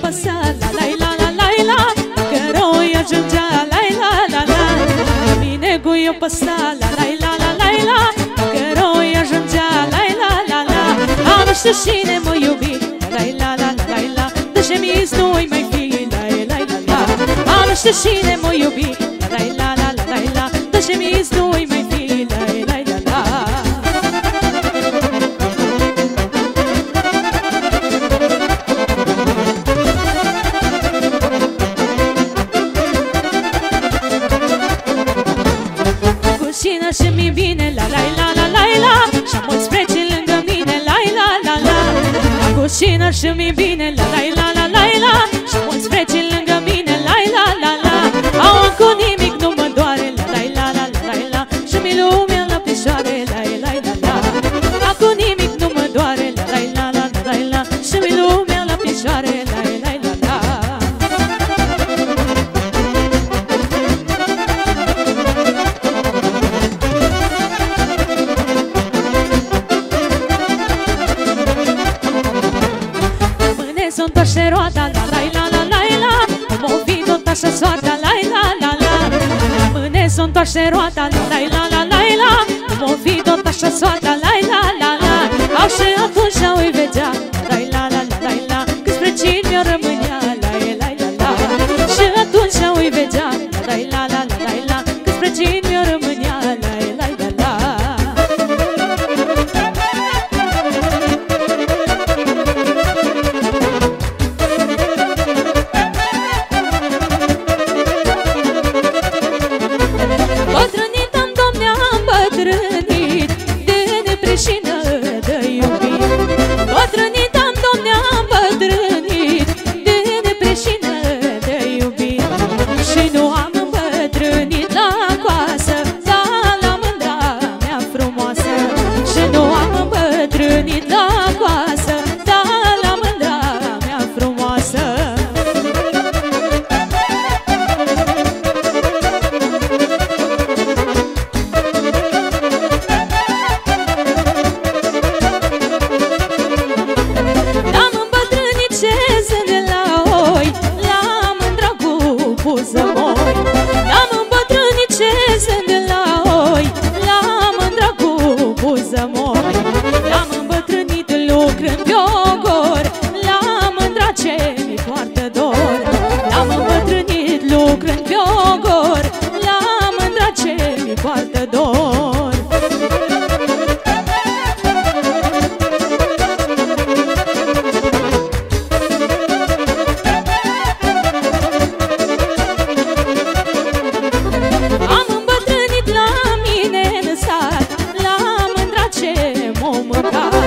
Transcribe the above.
păsa La la la la la la Dacă rău îi ajungea La la la la Mine cu eu păsa La la la la la la Dacă rău îi ajungea La la la la Am știu cine mă iubi La la la la la la Deși mi nu-i mai fi La la la la Am știu cine mă iubi La la la la la la Deși mi nu-i mai fi Cu cine și mi bine La la la la la la Și mulți preci lângă mine La la la la Cu cine și mi bine La la la la la la Și mulți preci lângă mine La la la la Au cu nimic nu mă doare La la la la la la la Și mi lumea la picioare La la la la Au cu nimic nu mă doare La la la la la la la Și mi lumea la picioare La la la vino întoarce roata La la la la la la Cum o vino soarta La la la la Mâine s-o întoarce roata La la la la la la Cum o vino soarta La la la la Au și atunci o-i vedea La la la la la la Cât spre cine rămânea La la la la Și atunci o-i vedea La la la la la la Cât spre cine amor. mă cad